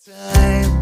在